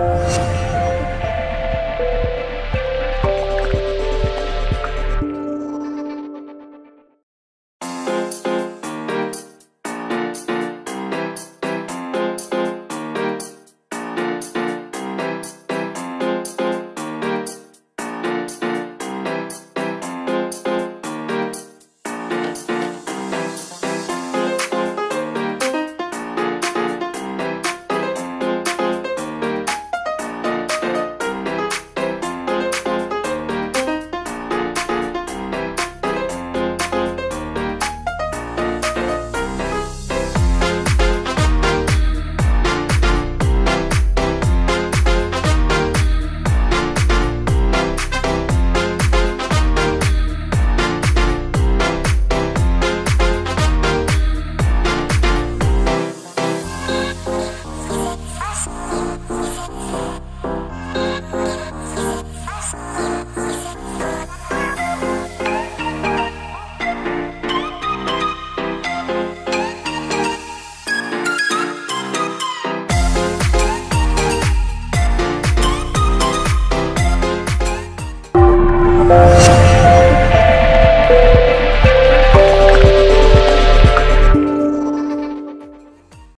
Bye.